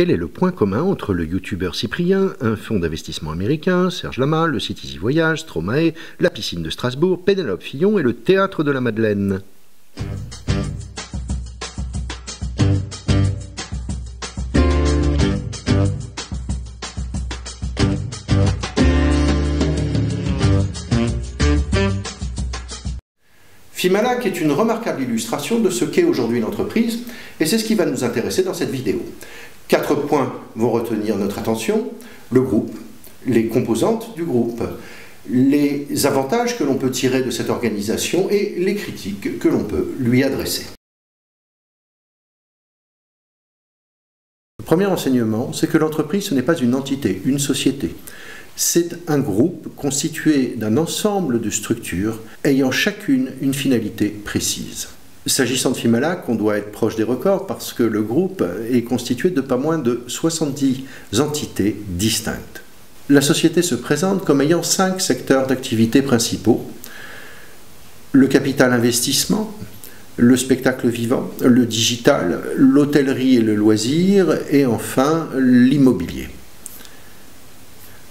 Quel est le point commun entre le youtubeur Cyprien, un fonds d'investissement américain, Serge Lama, le site Easy Voyage, Stromae, la piscine de Strasbourg, Pénélope Fillon et le théâtre de la Madeleine? Fimalac est une remarquable illustration de ce qu'est aujourd'hui l'entreprise, et c'est ce qui va nous intéresser dans cette vidéo. Quatre points vont retenir notre attention. Le groupe, les composantes du groupe, les avantages que l'on peut tirer de cette organisation et les critiques que l'on peut lui adresser. Le premier enseignement, c'est que l'entreprise, ce n'est pas une entité, une société c'est un groupe constitué d'un ensemble de structures ayant chacune une finalité précise. S'agissant de Fimalac, on doit être proche des records parce que le groupe est constitué de pas moins de 70 entités distinctes. La société se présente comme ayant cinq secteurs d'activité principaux. Le capital investissement, le spectacle vivant, le digital, l'hôtellerie et le loisir, et enfin l'immobilier.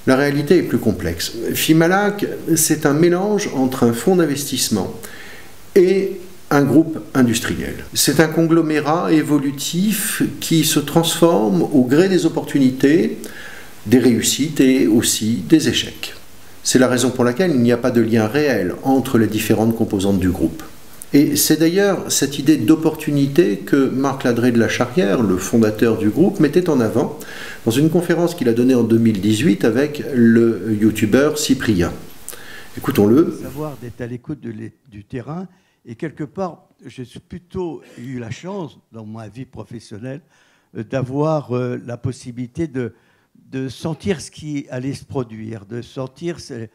La réalité est plus complexe. Fimalac, c'est un mélange entre un fonds d'investissement et un groupe industriel. C'est un conglomérat évolutif qui se transforme au gré des opportunités, des réussites et aussi des échecs. C'est la raison pour laquelle il n'y a pas de lien réel entre les différentes composantes du groupe. Et c'est d'ailleurs cette idée d'opportunité que Marc Ladré de la Charrière, le fondateur du groupe, mettait en avant dans une conférence qu'il a donnée en 2018 avec le youtubeur Cyprien. Écoutons-le. Savoir d'être à l'écoute du terrain et quelque part, j'ai plutôt eu la chance dans ma vie professionnelle euh, d'avoir euh, la possibilité de, sentir ce qui allait se produire, de sentir ce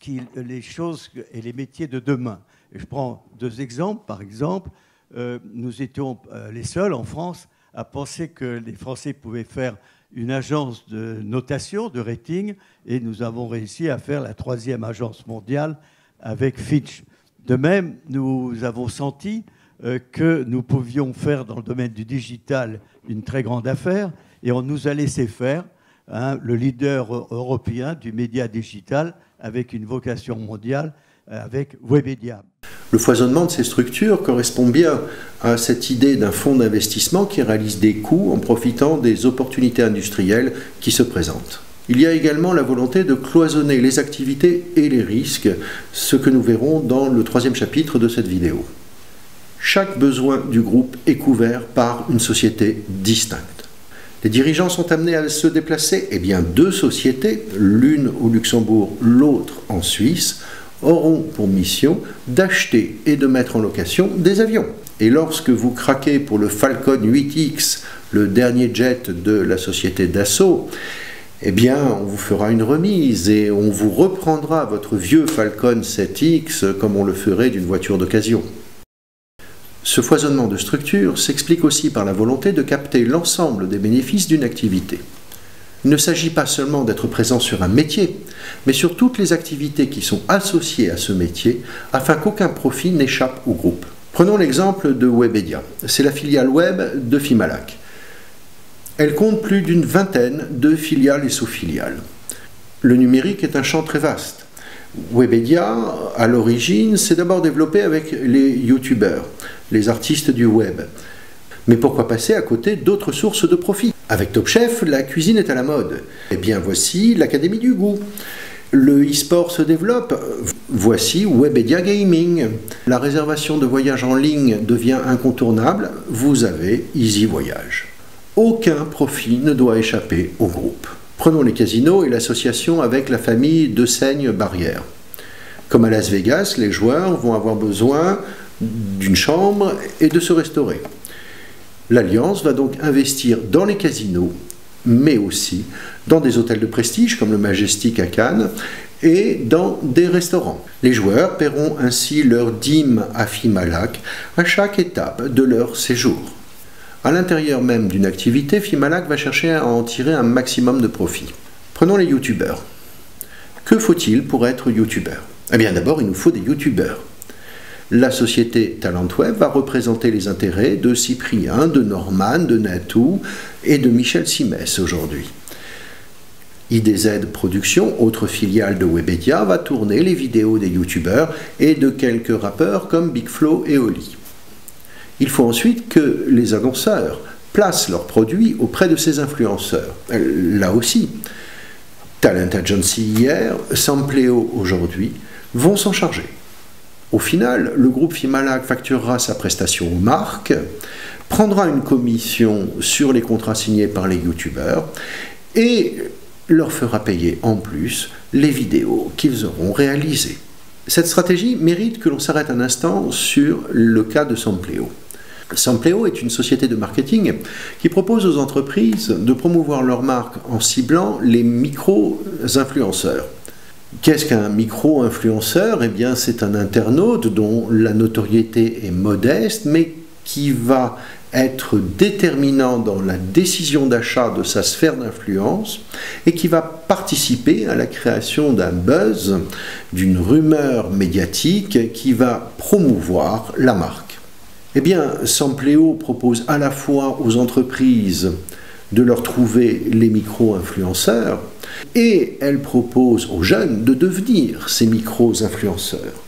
qui, les choses et les métiers de demain je prends deux exemples. Par exemple, euh, nous étions les seuls en France à penser que les Français pouvaient faire une agence de notation, de rating, et nous avons réussi à faire la troisième agence mondiale avec Fitch. De même, nous avons senti euh, que nous pouvions faire dans le domaine du digital une très grande affaire, et on nous a laissé faire hein, le leader européen du média digital avec une vocation mondiale avec Webedia. Le foisonnement de ces structures correspond bien à cette idée d'un fonds d'investissement qui réalise des coûts en profitant des opportunités industrielles qui se présentent. Il y a également la volonté de cloisonner les activités et les risques, ce que nous verrons dans le troisième chapitre de cette vidéo. Chaque besoin du groupe est couvert par une société distincte. Les dirigeants sont amenés à se déplacer, eh bien deux sociétés, l'une au Luxembourg, l'autre en Suisse, auront pour mission d'acheter et de mettre en location des avions. Et lorsque vous craquez pour le Falcon 8X, le dernier jet de la société Dassault, eh bien, on vous fera une remise et on vous reprendra votre vieux Falcon 7X comme on le ferait d'une voiture d'occasion. Ce foisonnement de structures s'explique aussi par la volonté de capter l'ensemble des bénéfices d'une activité. Il ne s'agit pas seulement d'être présent sur un métier, mais sur toutes les activités qui sont associées à ce métier, afin qu'aucun profit n'échappe au groupe. Prenons l'exemple de Webedia. C'est la filiale web de Fimalac. Elle compte plus d'une vingtaine de filiales et sous-filiales. Le numérique est un champ très vaste. Webedia, à l'origine, s'est d'abord développé avec les youtubeurs, les artistes du web. Mais pourquoi passer à côté d'autres sources de profit? Avec Top Chef, la cuisine est à la mode. Eh bien voici l'Académie du goût. Le e-sport se développe. Voici Webedia Gaming. La réservation de voyage en ligne devient incontournable. Vous avez Easy Voyage. Aucun profit ne doit échapper au groupe. Prenons les casinos et l'association avec la famille de Seigne Barrière. Comme à Las Vegas, les joueurs vont avoir besoin d'une chambre et de se restaurer. L'Alliance va donc investir dans les casinos, mais aussi dans des hôtels de prestige comme le Majestic à Cannes et dans des restaurants. Les joueurs paieront ainsi leur dîme à Fimalac à chaque étape de leur séjour. À l'intérieur même d'une activité, Fimalac va chercher à en tirer un maximum de profit. Prenons les youtubeurs. Que faut-il pour être youtubeur? Eh bien d'abord, il nous faut des youtubeurs la société TalentWeb va représenter les intérêts de Cyprien, de Norman, de Natou et de Michel Simès aujourd'hui. IDZ Productions, autre filiale de Webedia, va tourner les vidéos des youtubeurs et de quelques rappeurs comme Big Flo et Oli. Il faut ensuite que les annonceurs placent leurs produits auprès de ces influenceurs. Là aussi, Talent Agency hier, Sampleo aujourd'hui, vont s'en charger. Au final, le groupe Fimalac facturera sa prestation aux marques, prendra une commission sur les contrats signés par les youtubeurs et leur fera payer en plus les vidéos qu'ils auront réalisées. Cette stratégie mérite que l'on s'arrête un instant sur le cas de Sampleo. Sampleo est une société de marketing qui propose aux entreprises de promouvoir leur marque en ciblant les micro-influenceurs. Qu'est-ce qu'un micro-influenceur? Eh bien, c'est un internaute dont la notoriété est modeste, mais qui va être déterminant dans la décision d'achat de sa sphère d'influence et qui va participer à la création d'un buzz, d'une rumeur médiatique qui va promouvoir la marque. Eh bien, Sampleo propose à la fois aux entreprises de leur trouver les micro-influenceurs et elle propose aux jeunes de devenir ces micro-influenceurs.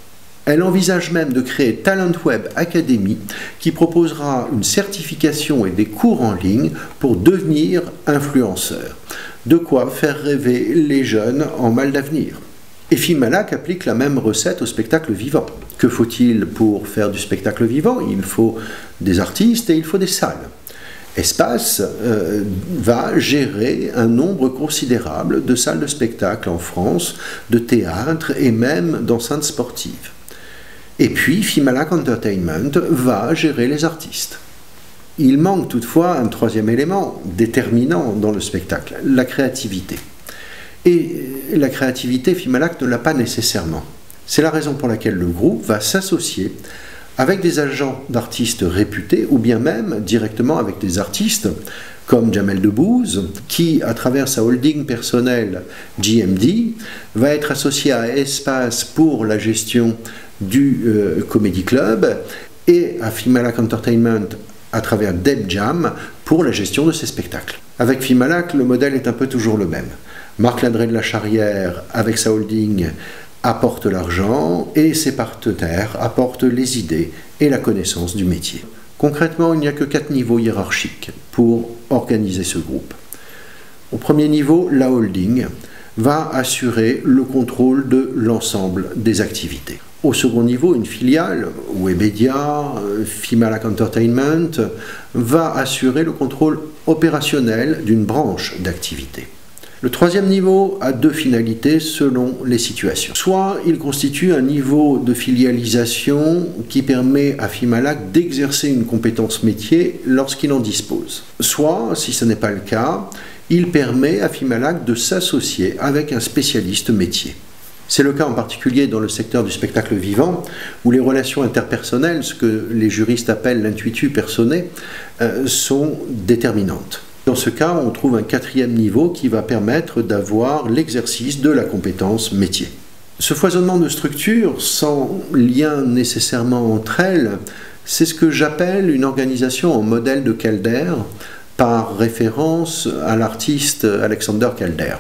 Elle envisage même de créer Talent Web Academy qui proposera une certification et des cours en ligne pour devenir influenceur. De quoi faire rêver les jeunes en mal d'avenir. Et Fimalac applique la même recette au spectacle vivant. Que faut-il pour faire du spectacle vivant? Il faut des artistes et il faut des salles. Espace euh, va gérer un nombre considérable de salles de spectacle en France, de théâtres et même d'enceintes sportives. Et puis, Fimalac Entertainment va gérer les artistes. Il manque toutefois un troisième élément déterminant dans le spectacle, la créativité. Et la créativité, Fimalac ne l'a pas nécessairement. C'est la raison pour laquelle le groupe va s'associer avec des agents d'artistes réputés ou bien même directement avec des artistes comme Jamel Debbouze, qui, à travers sa holding personnelle GMD, va être associé à Espace pour la gestion du euh, Comedy Club et à Fimalac Entertainment à travers Deb Jam pour la gestion de ses spectacles. Avec Fimalac, le modèle est un peu toujours le même. Marc Ladré de la Charrière, avec sa holding, apporte l'argent et ses partenaires apportent les idées et la connaissance du métier. Concrètement, il n'y a que quatre niveaux hiérarchiques pour organiser ce groupe. Au premier niveau, la holding va assurer le contrôle de l'ensemble des activités. Au second niveau, une filiale, Webedia, Fimalac Entertainment, va assurer le contrôle opérationnel d'une branche d'activité. Le troisième niveau a deux finalités selon les situations. Soit il constitue un niveau de filialisation qui permet à Fimalac d'exercer une compétence métier lorsqu'il en dispose. Soit, si ce n'est pas le cas, il permet à Fimalac de s'associer avec un spécialiste métier. C'est le cas en particulier dans le secteur du spectacle vivant, où les relations interpersonnelles, ce que les juristes appellent l'intuitu personné, euh, sont déterminantes. Dans ce cas, on trouve un quatrième niveau qui va permettre d'avoir l'exercice de la compétence métier. Ce foisonnement de structures, sans lien nécessairement entre elles, c'est ce que j'appelle une organisation en modèle de Calder, par référence à l'artiste Alexander Calder.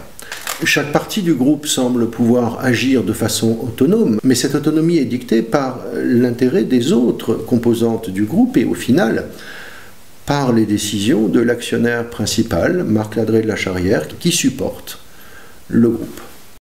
Chaque partie du groupe semble pouvoir agir de façon autonome, mais cette autonomie est dictée par l'intérêt des autres composantes du groupe et au final, par les décisions de l'actionnaire principal, Marc Ladré de la Charrière, qui supporte le groupe.